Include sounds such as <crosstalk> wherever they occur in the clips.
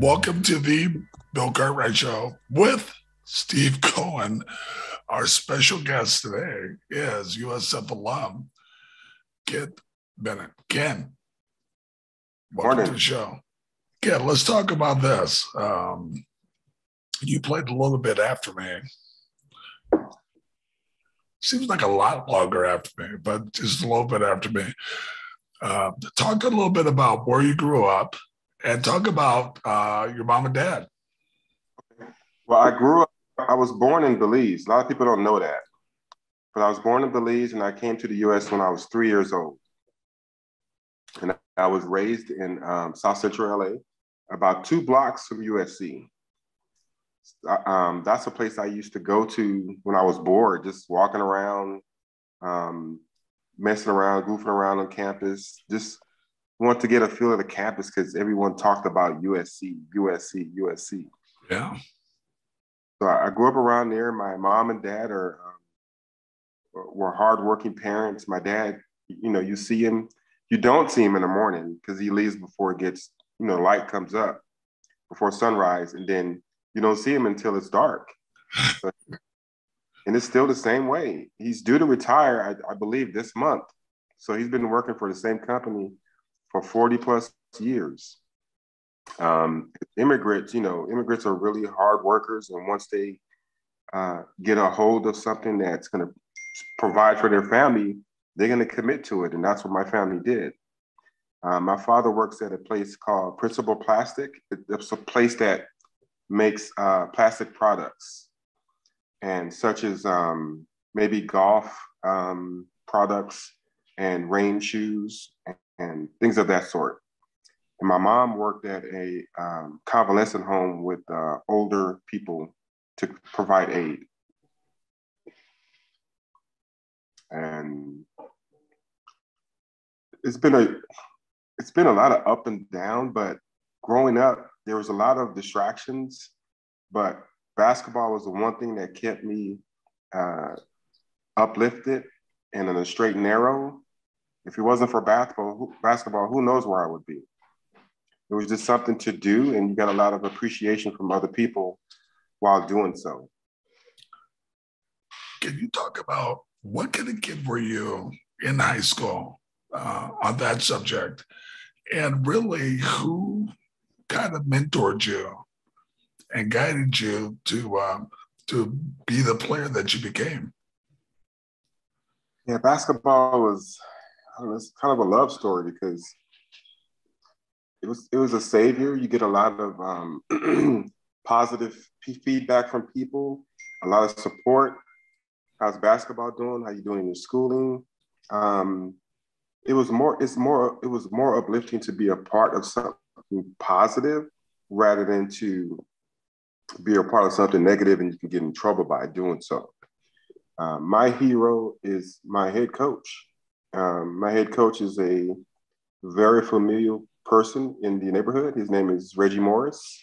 Welcome to the Bill Cartwright Show with Steve Cohen. Our special guest today is USF alum Kent Bennett. Kent, welcome Morning. to the show. Kent, let's talk about this. Um, you played a little bit after me. Seems like a lot longer after me, but just a little bit after me. Uh, talk a little bit about where you grew up and talk about uh, your mom and dad. Well, I grew up, I was born in Belize. A lot of people don't know that. But I was born in Belize and I came to the US when I was three years old. And I was raised in um, South Central LA, about two blocks from USC. Uh, Um, that's a place I used to go to when I was bored, just walking around, um, messing around, goofing around on campus, just want to get a feel of the campus because everyone talked about USC, USC, USC. Yeah. So I grew up around there. My mom and dad are um, were hardworking parents. My dad, you know, you see him, you don't see him in the morning because he leaves before it gets, you know, light comes up, before sunrise, and then you don't see him until it's dark. <laughs> And it's still the same way. He's due to retire, I, I believe, this month. So he's been working for the same company for 40 plus years um, immigrants, you know, immigrants are really hard workers, and once they uh, get a hold of something that's going to provide for their family, they're going to commit to it, and that's what my family did. Uh, my father works at a place called Principal Plastic. It- It's a place that makes uh, plastic products, and such as um, maybe golf um, products and rain shoes and, things of that sort. And my mom worked at a um, convalescent home with uh, older people to provide aid. And it's been a it's been a lot of up and down, but growing up, there was a lot of distractions. But basketball was the one thing that kept me uh, uplifted and in a straight and narrow. If it wasn't for basketball, who, basketball, who knows where I would be? It was just something to do, and you got a lot of appreciation from other people while doing so. Can you talk about what kind of kid were you in high school uh, on that subject? And really, who kind of mentored you and guided you to um, to be the player that you became? Yeah, basketball was Know, it's kind of a love story because it was it was a savior. You get a lot of um, <clears throat> positive feedback from people, a lot of support. How's basketball doing? How you doing in your schooling? Um, it was more. It's more. It was more uplifting to be a part of something positive rather than to be a part of something negative and you can get in trouble by doing so. Uh, my hero is my head coach. Um, my head coach is a very familiar person in the neighborhood. His name is Reggie Morris.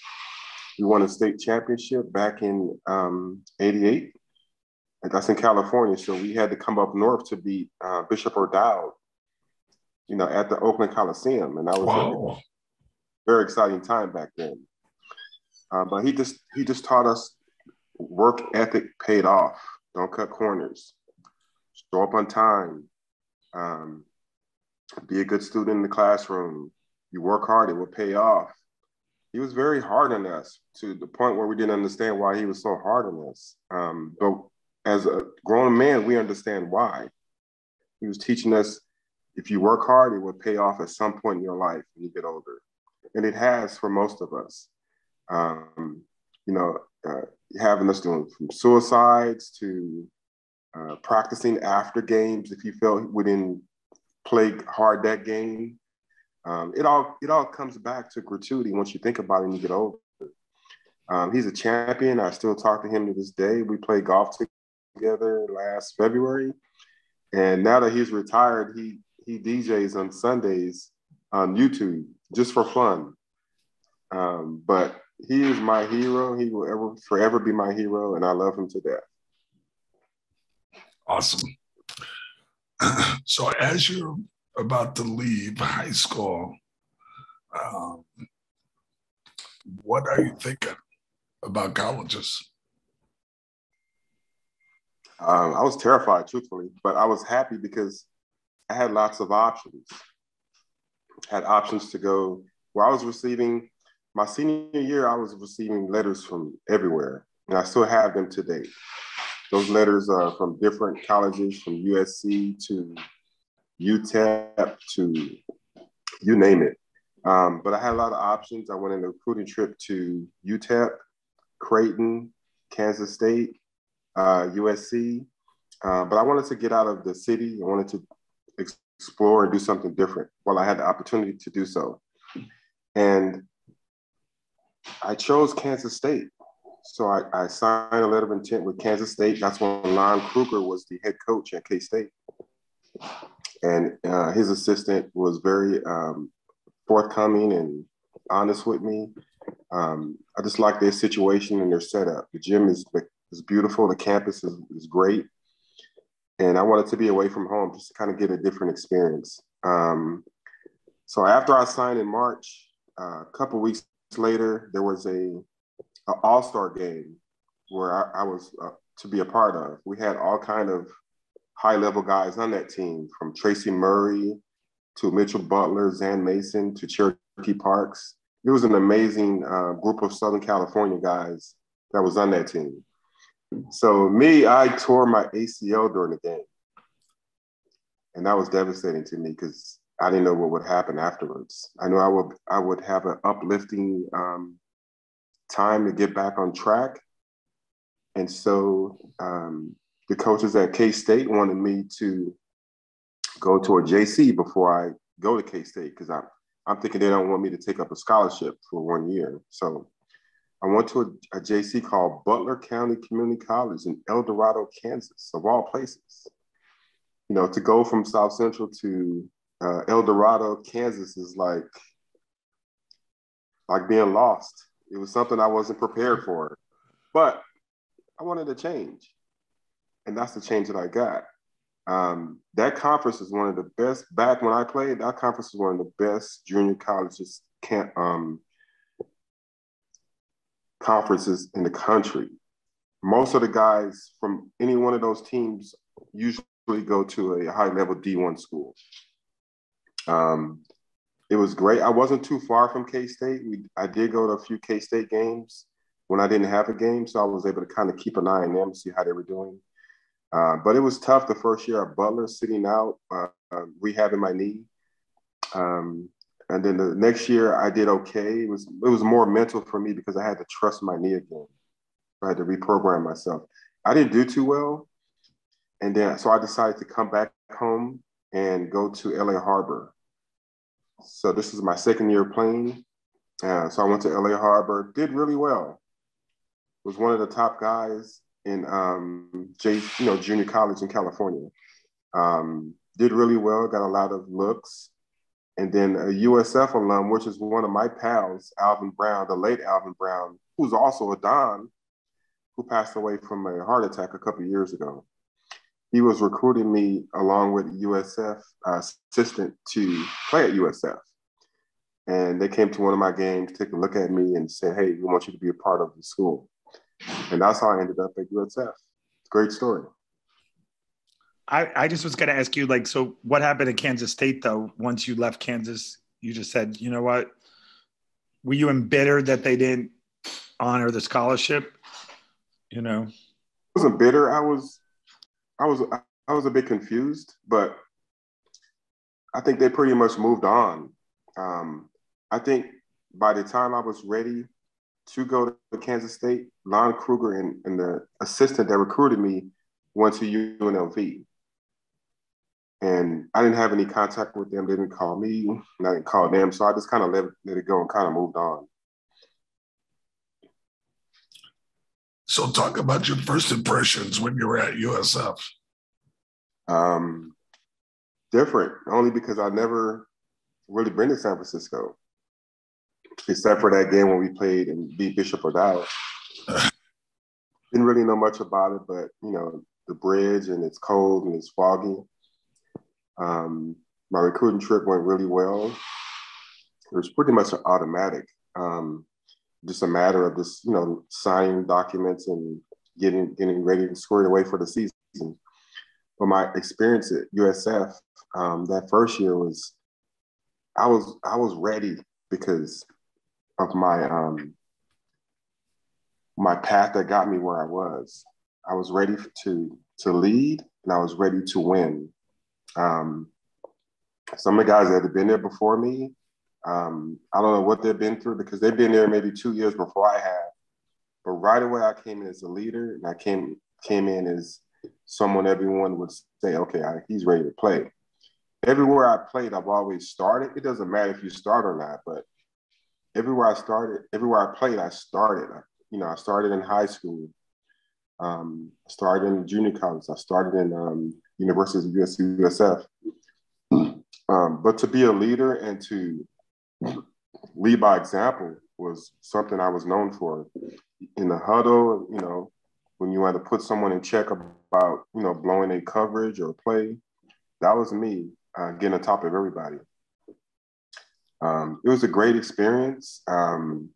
We won a state championship back in um, 88. And that's in California. So we had to come up north to beat uh, Bishop O'Dowd, you know, at the Oakland Coliseum. And that was a Wow. very exciting time back then. Uh, but he just he just taught us work ethic paid off. Don't cut corners. Show up on time. Um, be a good student in the classroom. You work hard, it will pay off. He was very hard on us to the point where we didn't understand why he was so hard on us. Um, but as a grown man, we understand why. He was teaching us if you work hard, it will pay off at some point in your life when you get older. And it has for most of us. Um, you know, uh, having us doing from suicides to uh, practicing after games if you felt we didn't play hard that game. Um, it all it all comes back to gratuity once you think about it and you get older. Um, he's a champion. I still talk to him to this day. We played golf together last February, and now that he's retired, he he DJs on Sundays on YouTube just for fun. Um, but he is my hero. He will ever forever be my hero, and I love him to death. Awesome. <clears throat> So as you're about to leave high school, um, what are you thinking about colleges? Um, I was terrified, truthfully, but I was happy because I had lots of options. Had options to go where I was receiving my senior year. I was receiving letters from everywhere, and I still have them today. Those letters are from different colleges, from USC to UTEP to you name it. Um, but I had a lot of options. I went on a recruiting trip to UTEP, Creighton, Kansas State, uh, USC. Uh, but I wanted to get out of the city. I wanted to explore and do something different while I had the opportunity to do so. And I chose Kansas State. So I, I signed a letter of intent with Kansas State. That's when Lon Kruger was the head coach at K State. And uh, his assistant was very um, forthcoming and honest with me. Um, I just like their situation and their setup. The gym is, is beautiful, the campus is, is great. And I wanted to be away from home just to kind of get a different experience. Um, so after I signed in March, uh, a couple weeks later, there was a, a all-star game where I, I was uh, to be a part of. We had all kind of high-level guys on that team, from Tracy Murray to Mitchell Butler, Zan Mason to Cherokee Parks. It was an amazing uh, group of Southern California guys that was on that team. So me, I tore my ACL during the game, and that was devastating to me because I didn't know what would happen afterwards. I knew I would I would have an uplifting um, time to get back on track, and so um, the coaches at K State wanted me to go to a JC before I go to K State because I'm I'm thinking they don't want me to take up a scholarship for one year. So I went to a, a JC called Butler County Community College in El Dorado, Kansas, of all places. You know, to go from South Central to uh, El Dorado, Kansas is like like being lost. It was something I wasn't prepared for, but I wanted to change, and that's the change that I got. Um, that conference is one of the best. Back when I played, that conference is one of the best junior colleges can um, conferences in the country. Most of the guys from any one of those teams usually go to a high level D1 school. Um, it was great. I wasn't too far from K State. We I did go to a few K State games when I didn't have a game, so I was able to kind of keep an eye on them, see how they were doing. Uh, but it was tough the first year at Butler, sitting out, uh, uh, rehabbing my knee. Um, and then the next year I did okay. It was it was more mental for me because I had to trust my knee again. I had to reprogram myself. I didn't do too well, and then so I decided to come back home and go to LA Harbor. So this is my second year playing. Uh, so I went to LA Harbor, did really well. Was one of the top guys in um, J, you know, junior college in California. Um, did really well, got a lot of looks. And then a USF alum, which is one of my pals, Alvin Brown, the late Alvin Brown, who's also a Don, who passed away from a heart attack a couple years ago. He was recruiting me along with USF uh, assistant to play at USF. And they came to one of my games, take a look at me, and said, "Hey, we want you to be a part of the school." And that's how I ended up at USF. Great story. I, I just was going to ask you, like, so what happened at Kansas State, though, once you left Kansas? You just said, you know what? Were you embittered that they didn't honor the scholarship? You know? I wasn't bitter. I was, I was, I was a bit confused, but I think they pretty much moved on. Um, I think by the time I was ready to go to Kansas State, Lon Kruger and, and the assistant that recruited me went to UNLV. And I didn't have any contact with them. They didn't call me, and I didn't call them. So I just kind of let, let it go and kind of moved on. So talk about your first impressions when you were at USF. Um, different, only because I never really been to San Francisco, except for that game when we played and beat Bishop O'Dowd. <laughs> Didn't really know much about it, but you know the bridge and it's cold and it's foggy. Um, my recruiting trip went really well. It was pretty much an automatic. Um, just a matter of just you know signing documents and getting getting ready and squared away for the season. But my experience at USF um, that first year was I was I was ready because of my um, my path that got me where I was. I was ready to to lead and I was ready to win. Um, some of the guys that had been there before me, um, I don't know what they've been through because they've been there maybe two years before I have. But right away, I came in as a leader, and I came came in as someone everyone would say, "Okay, I, he's ready to play." Everywhere I played, I've always started. It doesn't matter if you start or not, but everywhere I started, everywhere I played, I started. I, you know, I started in high school. Um, I started in junior college. I started in um, University of US, USF. Um, but to be a leader and to lead by example was something I was known for. In the huddle, you know, when you had to put someone in check about, you know, blowing a coverage or play, that was me uh, getting on top of everybody. Um, it was a great experience. Um,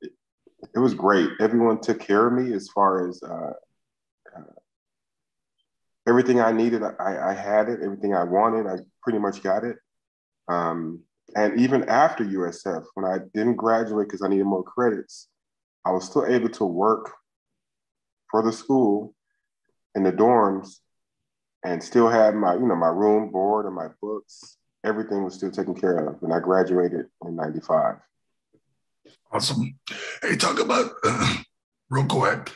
it, it, was great. Everyone took care of me as far as uh, uh, everything I needed. I, I, had it. Everything I wanted, I pretty much got it. Um, and even after USF, when I didn't graduate because I needed more credits, I was still able to work for the school in the dorms and still had my, you know, my room board and my books. Everything was still taken care of. And I graduated in 95. Awesome. Hey, talk about, uh, <clears throat> real quick,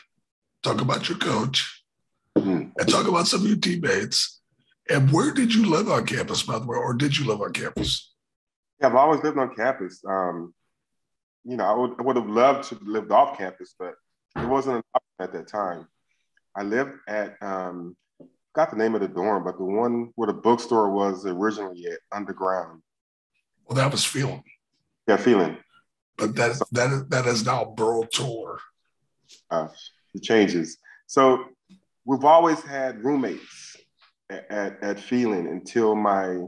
talk about your coach mm-hmm. and talk about some of your teammates. And where did you live on campus, by the way, or did you live on campus? Yeah, I've always lived on campus. Um, you know, I would, I would have loved to lived off campus, but it wasn't an option at that time. I lived at um, got the name of the dorm, but the one where the bookstore was originally at underground. Well, that was Phelan. Yeah, Phelan. But that so, that is that is now Borough Tour. Uh, it changes. So we've always had roommates at, at, Phelan until my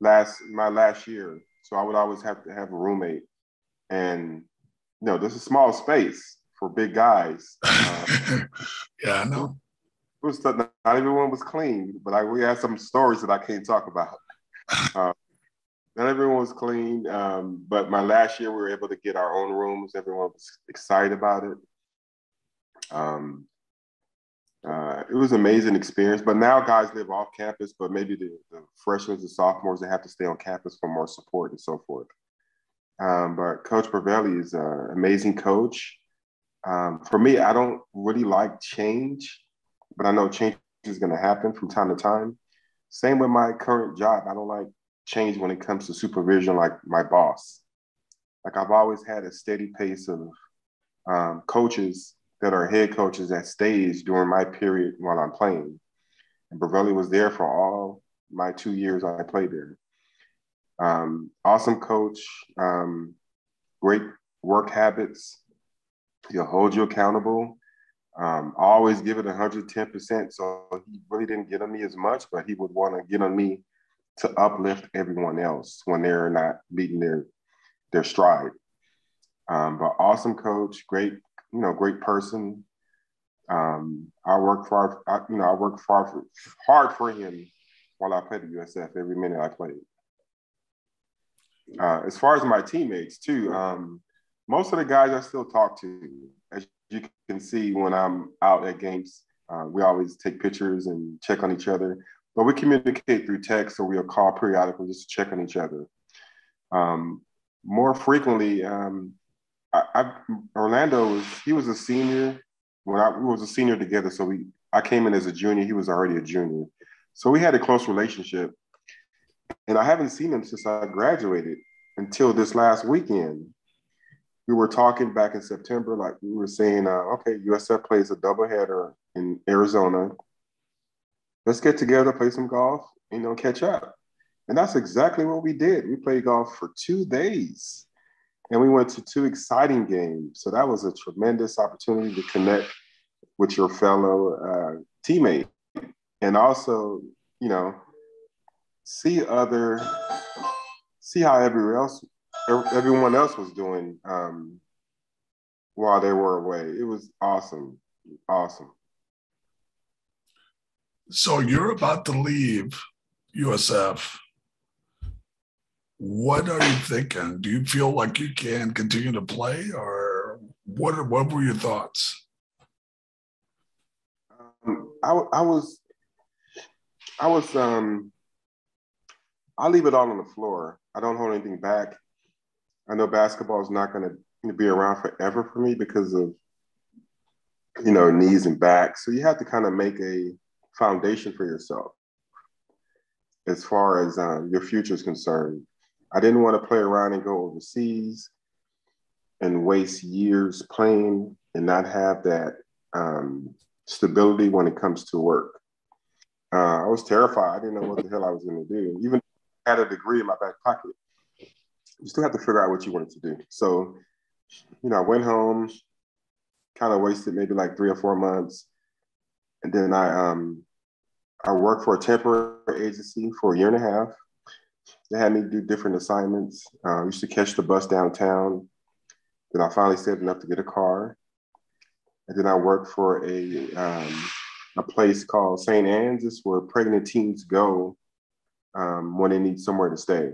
last my last year. So I would always have to have a roommate. And you know, there's a small space for big guys. <laughs> Uh, yeah, I know It was not everyone was clean, but I, we had some stories that I can't talk about. <laughs> Uh, not everyone was clean, um, but my last year we were able to get our own rooms. Everyone was excited about it. Um, it was an amazing experience. But now guys live off campus, but maybe the, the freshmen and sophomores they have to stay on campus for more support and so forth. Um, but Coach Brovelli is an amazing coach. Um, for me, I don't really like change but I know change is going to happen from time to time. Same with my current job. I don't like change when it comes to supervision, like my boss. Like I've always had a steady pace of um, coaches that are head coaches that stays during my period while I'm playing. And Brovelli was there for all my two years I played there. Um, awesome coach, um, great work habits. He'll hold you accountable. Um, always give it 110%. So he really didn't get on me as much, but he would want to get on me to uplift everyone else when they're not meeting their their stride. Um, but awesome coach, great, you know, great person. Um, I worked for, I, you know, I worked for, hard for him while I played at USF every minute I played. Uh, as far as my teammates too, um, most of the guys I still talk to, as you can see when I'm out at games, uh, we always take pictures and check on each other. But we communicate through text, so we'll call periodically just to check on each other. Um, more frequently, um, I, I, Orlando was he was a senior when I we was a senior together. So we I came in as a junior, he was already a junior, so we had a close relationship. And I haven't seen him since I graduated until this last weekend we were talking back in September, like we were saying, uh, okay, USF plays a doubleheader in Arizona. Let's get together, play some golf, you know, catch up. And that's exactly what we did. We played golf for two days and we went to two exciting games. So that was a tremendous opportunity to connect with your fellow uh, teammate and also, you know, see other, see how everyone else everyone else was doing um, while they were away. It was awesome, awesome. So you're about to leave USF. What are you thinking? Do you feel like you can continue to play, or what? Are, what were your thoughts? Um, I, I was, I was. Um, I'll leave it all on the floor. I don't hold anything back. I know basketball is not going to be around forever for me because of, you know, knees and back. So you have to kind of make a foundation for yourself as far as um, your future is concerned. I didn't want to play around and go overseas and waste years playing and not have that um, stability when it comes to work. Uh, I was terrified. I didn't know what the hell I was going to do. Even had a degree in my back pocket, you still have to figure out what you wanted to do. So, you know, I went home, kind of wasted maybe like three or four months, and then I um I worked for a temporary agency for a year and a half. They had me do different assignments. Uh, I used to catch the bus downtown. Then I finally saved enough to get a car. And then I worked for a um, a place called St. Anne's. It's where pregnant teens go um, when they need somewhere to stay,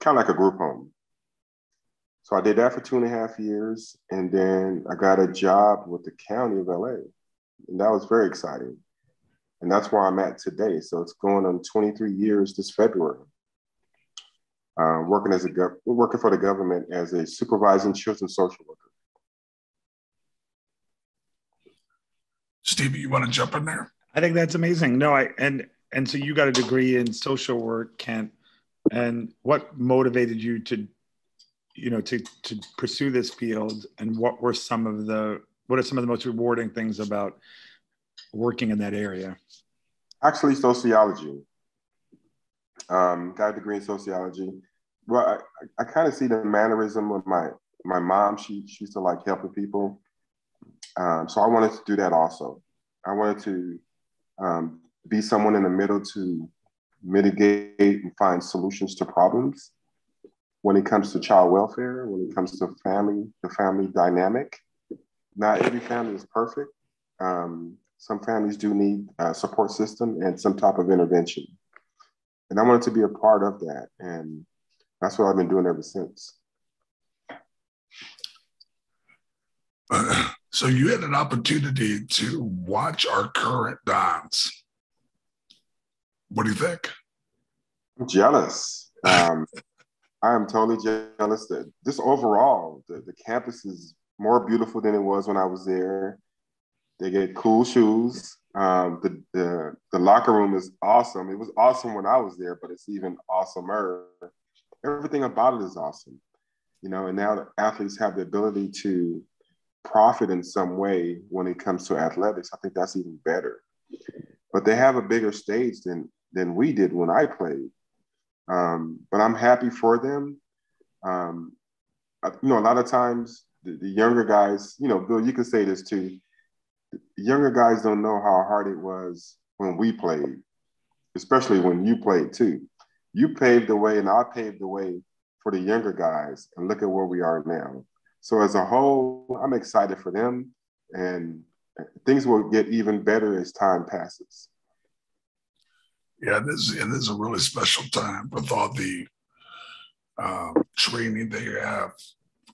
kind of like a group home. So I did that for two and a half years, and then I got a job with the county of LA, and that was very exciting. And that's where I'm at today. So it's going on 23 years this February. Uh, working as a gov- working for the government as a supervising children's social worker. Stevie, you want to jump in there? I think that's amazing. No, I and and so you got a degree in social work, Kent. And what motivated you to, you know, to to pursue this field? And what were some of the what are some of the most rewarding things about working in that area? Actually, sociology. Um, got a degree in sociology. Well, I, I kind of see the mannerism of my my mom. She she used to like helping people, um, so I wanted to do that also. I wanted to um, be someone in the middle to mitigate and find solutions to problems when it comes to child welfare, when it comes to family, the family dynamic. Not every family is perfect. Um, some families do need a support system and some type of intervention. And I wanted to be a part of that. And that's what I've been doing ever since. <clears throat> So you had an opportunity to watch our current Dons. What do you think? I'm jealous. Um, I am totally jealous that just overall, the, the campus is more beautiful than it was when I was there. They get cool shoes. Um, the, the the locker room is awesome. It was awesome when I was there, but it's even awesomer. Everything about it is awesome, you know. And now athletes have the ability to profit in some way when it comes to athletics. I think that's even better. But they have a bigger stage than than we did when I played. Um, but I'm happy for them. Um, I, you know, a lot of times the, the, younger guys, you know, Bill, you can say this too. Younger guys don't know how hard it was when we played, especially when you played too. You paved the way, and I paved the way for the younger guys, and look at where we are now. So as a whole, I'm excited for them, and things will get even better as time passes yeah, this it is a really special time with all the um, training they have.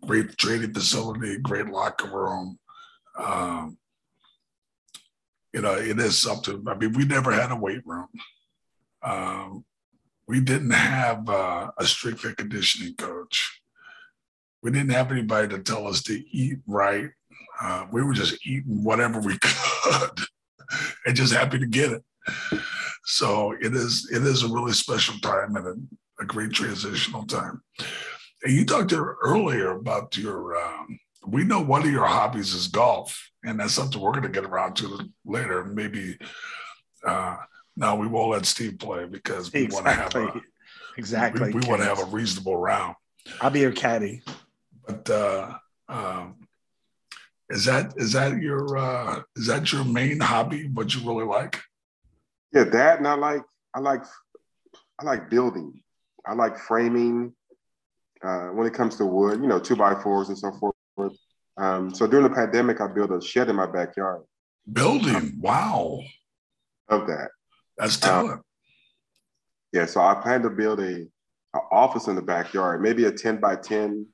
Great training facility, great locker room. Um, you know, it is something. I mean, we never had a weight room. Um, we didn't have uh, a and conditioning coach. We didn't have anybody to tell us to eat right. Uh, we were just eating whatever we <laughs> could and just happy to get it. So it is it is a really special time and a, a great transitional time. And you talked earlier about your. Um, we know one of your hobbies is golf, and that's something we're going to get around to later. Maybe uh, now we won't let Steve play because we exactly. want to have a exactly. <laughs> We, we want to have a reasonable round. I'll be your caddy. But uh, um, is that is that your uh, is that your main hobby? What you really like? Yeah, that and I like I like I like building. I like framing. uh, when it comes to wood, you know, two by fours and so forth. Um, so during the pandemic, I built a shed in my backyard. Building, wow. Of that. That's talent. Um, yeah, so I plan to build a, a, office in the backyard, maybe a 10 by 10,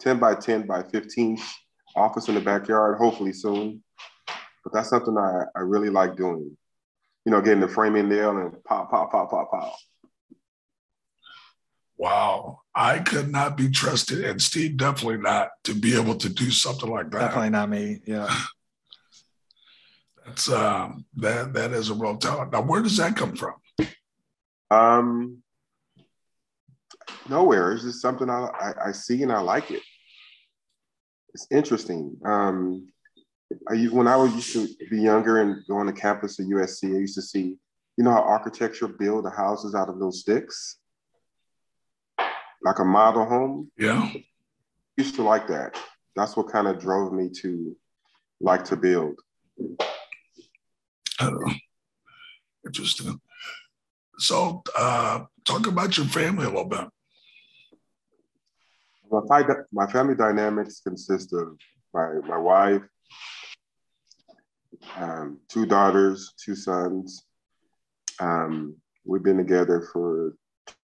10 by 10 by 15 office in the backyard, hopefully soon. But that's something I, I really like doing. You know, getting the framing nail and pop, pop, pop, pop, pop. Wow. I could not be trusted, and Steve definitely not, to be able to do something like that. Definitely not me. Yeah. <laughs> That's um that that is a real talent. Now, where does that come from? Um nowhere. It's just something I, I, I see and I like it. It's interesting. Um I, when I was used to be younger and going to campus at USC, I used to see, you know how architecture build the houses out of those sticks? like a model home. Yeah. Used to like that. That's what kind of drove me to like to build. <sighs> Interesting. So, uh, talk about your family a little bit. My, my family dynamics consist of my, my wife, um, two daughters, two sons. Um, we've been together for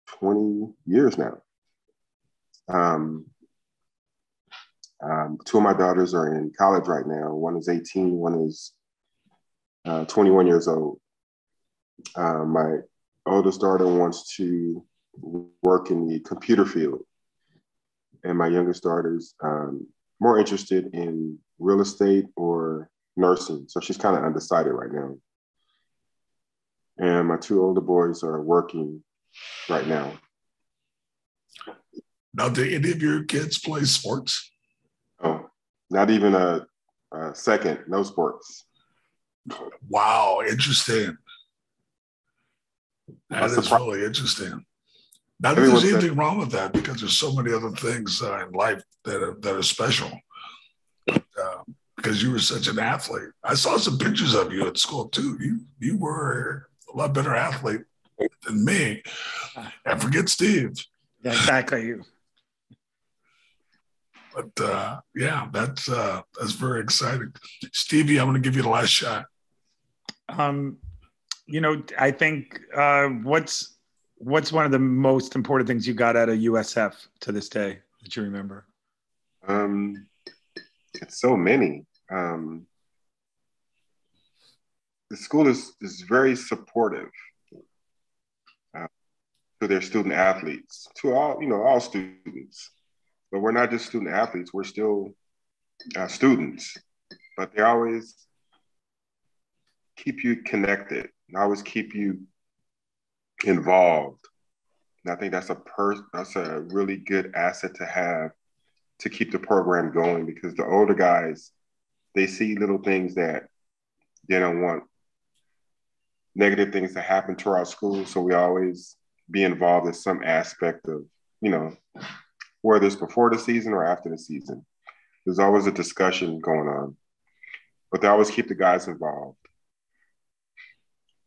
20 years now. Um, um, two of my daughters are in college right now. One is 18, one is uh, 21 years old. Uh, my oldest daughter wants to work in the computer field, and my youngest daughter's um, more interested in real estate or nursing. So she's kind of undecided right now. And my two older boys are working right now. Now, do any of your kids play sports? Oh, not even a, a second. No sports. Wow, interesting. That That's is really interesting. Not that there's anything wrong with that because there's so many other things uh, in life that are, that are special. Uh, because you were such an athlete, I saw some pictures of you at school too. You you were a lot better athlete than me. And forget Steve. Yeah, exactly. But uh, yeah, that's uh, that's very exciting. Stevie, I'm going to give you the last shot. Um, you know, I think uh, what's what's one of the most important things you got out of USF to this day that you remember? Um, it's so many. Um, the school is is very supportive uh, to their student athletes, to all you know, all students but we're not just student athletes, we're still uh, students, but they always keep you connected and always keep you involved. And I think that's a per- that's a really good asset to have to keep the program going because the older guys, they see little things that they don't want negative things to happen to our school. So we always be involved in some aspect of, you know, whether it's before the season or after the season. There's always a discussion going on, but they always keep the guys involved.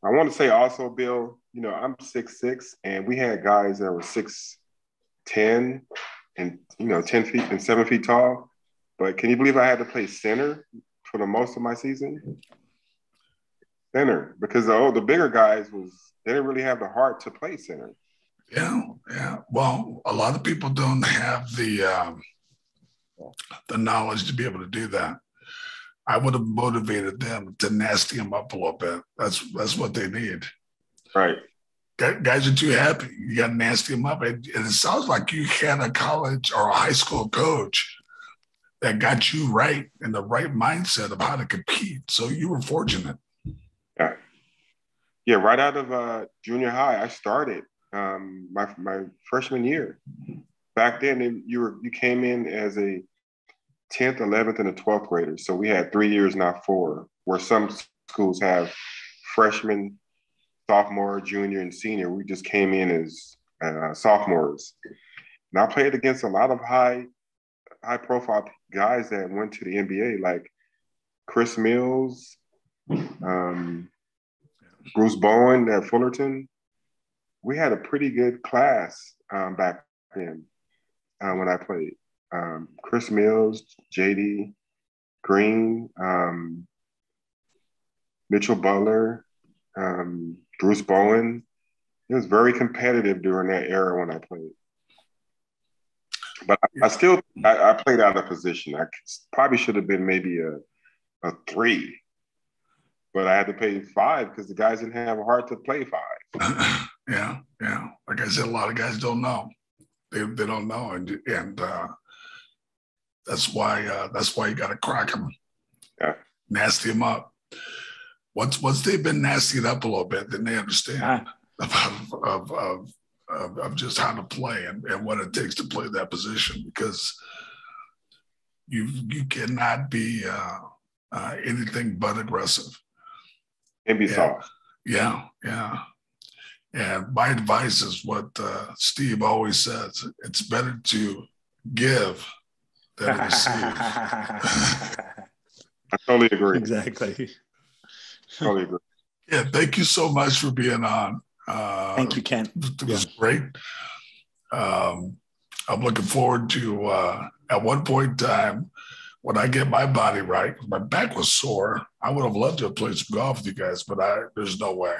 I want to say also, Bill, you know, I'm six six, and we had guys that were six ten and you know ten feet and seven feet tall. But can you believe I had to play center for the most of my season? Center because the the bigger guys was they didn't really have the heart to play center. Yeah, yeah. Well, a lot of people don't have the um, the knowledge to be able to do that. I would have motivated them to nasty them up a little bit. That's that's what they need. Right. Guys are too happy. You got to nasty them up, and it sounds like you had a college or a high school coach that got you right in the right mindset of how to compete. So you were fortunate. Yeah. Yeah. Right out of uh, junior high, I started um, my my freshman year. Back then, you were you came in as a 10th, 11th, and the 12th graders. So we had three years, not four, where some schools have freshman, sophomore, junior, and senior. We just came in as uh, sophomores. And I played against a lot of high, high profile guys that went to the NBA, like Chris Mills, um, Bruce Bowen at Fullerton, we had a pretty good class um, back then. uh, when I played. Um, Chris Mills, JD Green, um, Mitchell Butler, um, Bruce Bowen. It was very competitive during that era when I played. But I, I still I, I, played out of position. I probably should have been maybe a a three, but I had to pay five because the guys didn't have a heart to play five. <clears throat> yeah, yeah. Like I said, a lot of guys don't know. They, they don't know, and and uh, that's why uh, that's why you got to crack them, yeah, nasty them up. Once once they've been nastied up a little bit, then they understand of, of, of, of, of just how to play and, and what it takes to play that position because you you cannot be uh, uh, anything but aggressive. And be soft. Yeah, yeah. And my advice is what uh, Steve always says: it's better to give than receive. I totally agree. Exactly. Totally agree. Yeah, thank you so much for being on. Uh, Thank you, Kent. It was yeah. great. Um, I'm looking forward to uh, at one point in time when I get my body right. My back was sore. I would have loved to have played some golf with you guys, but I there's no way.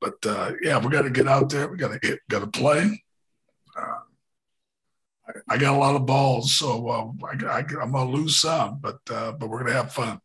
But uh, yeah, we got to get out there. We got to got to play. I, I, got a lot of balls, so uh, I, am gonna lose some, but uh, but we're gonna have fun.